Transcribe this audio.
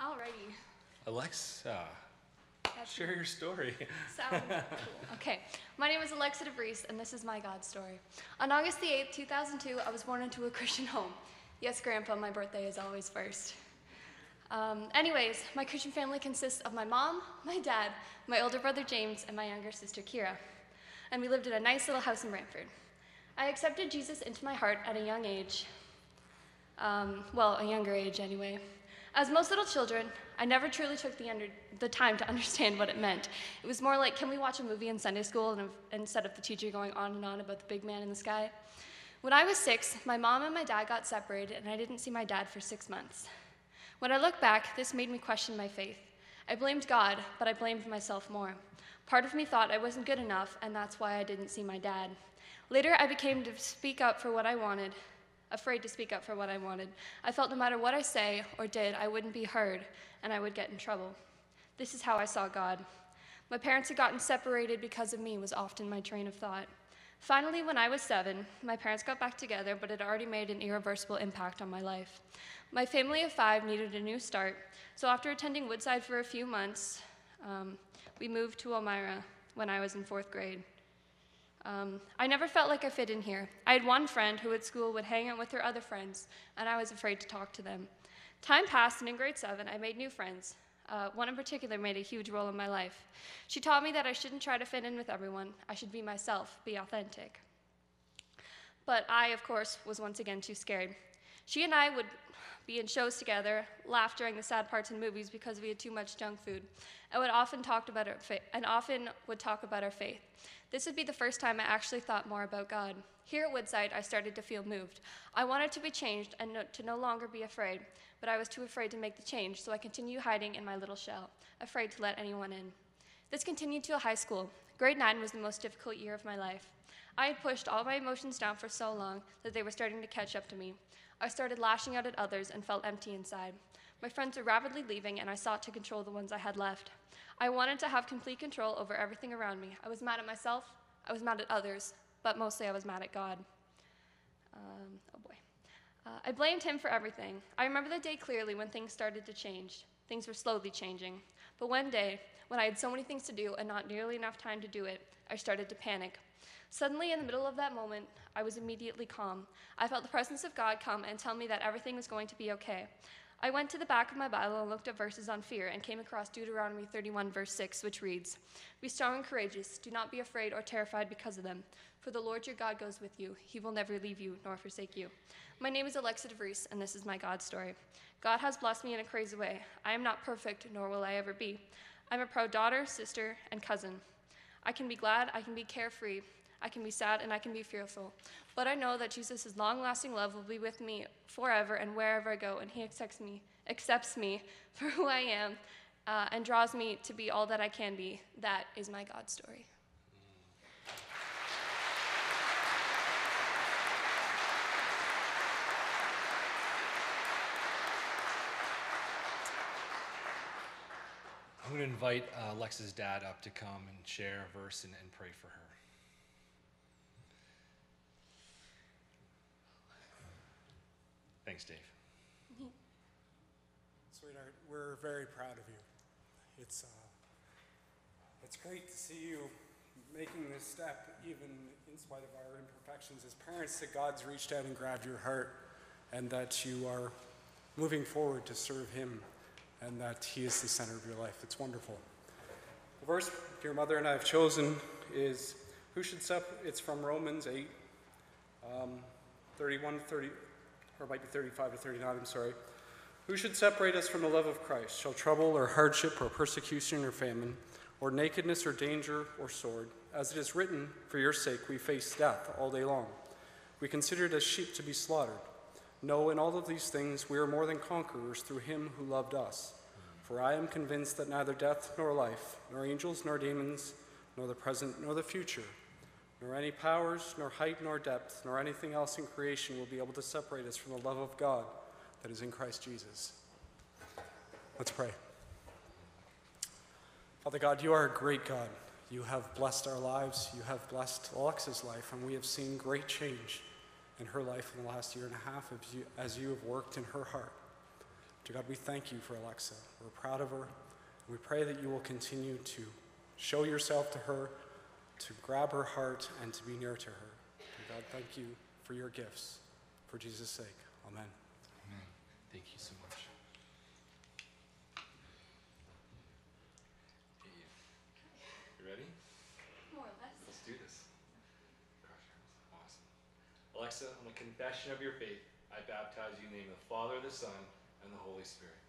Alrighty. Alexa, That's share your story. Sound cool. Okay. My name is Alexa deVries, and this is my God story. On August the 8th, 2002, I was born into a Christian home. Yes, Grandpa, my birthday is always first. Um, anyways, my Christian family consists of my mom, my dad, my older brother James, and my younger sister Kira. And we lived in a nice little house in Brantford. I accepted Jesus into my heart at a young age. Um, well, a younger age anyway. As most little children, I never truly took the, under, the time to understand what it meant. It was more like, can we watch a movie in Sunday school and, instead of the teacher going on and on about the big man in the sky? When I was six, my mom and my dad got separated, and I didn't see my dad for six months. When I look back, this made me question my faith. I blamed God, but I blamed myself more. Part of me thought I wasn't good enough, and that's why I didn't see my dad. Later, I became to speak up for what I wanted, afraid to speak up for what I wanted. I felt no matter what I say or did, I wouldn't be heard and I would get in trouble. This is how I saw God. My parents had gotten separated because of me, was often my train of thought. Finally, when I was seven, my parents got back together, but it already made an irreversible impact on my life. My family of five needed a new start, so after attending Woodside for a few months, um, we moved to Elmira when I was in fourth grade. Um, I never felt like I fit in here. I had one friend who at school would hang out with her other friends, and I was afraid to talk to them. Time passed, and in grade seven, I made new friends. Uh, one in particular made a huge role in my life. She taught me that I shouldn't try to fit in with everyone. I should be myself, be authentic. But I, of course, was once again too scared. She and I would be in shows together, laugh during the sad parts in movies because we had too much junk food, and would often talk about our fa- and often would talk about our faith. This would be the first time I actually thought more about God. Here at Woodside, I started to feel moved. I wanted to be changed and no, to no longer be afraid, but I was too afraid to make the change, so I continued hiding in my little shell, afraid to let anyone in. This continued to high school. Grade 9 was the most difficult year of my life. I had pushed all my emotions down for so long that they were starting to catch up to me. I started lashing out at others and felt empty inside. My friends were rapidly leaving, and I sought to control the ones I had left. I wanted to have complete control over everything around me. I was mad at myself, I was mad at others, but mostly I was mad at God. Um, oh boy. Uh, I blamed him for everything. I remember the day clearly when things started to change. Things were slowly changing. But one day, when I had so many things to do and not nearly enough time to do it, I started to panic. Suddenly, in the middle of that moment, I was immediately calm. I felt the presence of God come and tell me that everything was going to be okay. I went to the back of my Bible and looked at verses on fear and came across Deuteronomy 31, verse 6, which reads Be strong and courageous. Do not be afraid or terrified because of them. For the Lord your God goes with you. He will never leave you nor forsake you. My name is Alexa deVries, and this is my God story. God has blessed me in a crazy way. I am not perfect, nor will I ever be. I'm a proud daughter, sister, and cousin. I can be glad, I can be carefree, I can be sad, and I can be fearful. But I know that Jesus' long lasting love will be with me forever and wherever I go, and He accepts me, accepts me for who I am uh, and draws me to be all that I can be. That is my God story. I'm going to invite uh, Alexa's dad up to come and share a verse and, and pray for her. Thanks, Dave. Sweetheart, we're very proud of you. It's, uh, it's great to see you making this step, even in spite of our imperfections as parents, that God's reached out and grabbed your heart, and that you are moving forward to serve Him, and that He is the center of your life. It's wonderful. The verse your mother and I have chosen is who should sep? It's from Romans 8, um, 31 to 30, or it might be 35 to 39, I'm sorry. Who should separate us from the love of Christ? Shall trouble or hardship or persecution or famine, or nakedness or danger or sword? As it is written, for your sake we face death all day long. We consider it as sheep to be slaughtered. No, in all of these things we are more than conquerors through him who loved us. For I am convinced that neither death nor life, nor angels nor demons, nor the present nor the future, nor any powers, nor height, nor depth, nor anything else in creation will be able to separate us from the love of God that is in Christ Jesus. Let's pray. Father God, you are a great God. You have blessed our lives. You have blessed Alexa's life, and we have seen great change in her life in the last year and a half as you, as you have worked in her heart Dear God, we thank you for Alexa. We're proud of her. We pray that you will continue to show yourself to her, to grab her heart, and to be near to her. Dear God, thank you for your gifts. For Jesus' sake, amen. Amen. Thank you so much. You. You ready? More or less. Let's do this. Cross. Awesome. Alexa, on the confession of your faith, I baptize you in the name of the Father, the Son, and the Holy Spirit.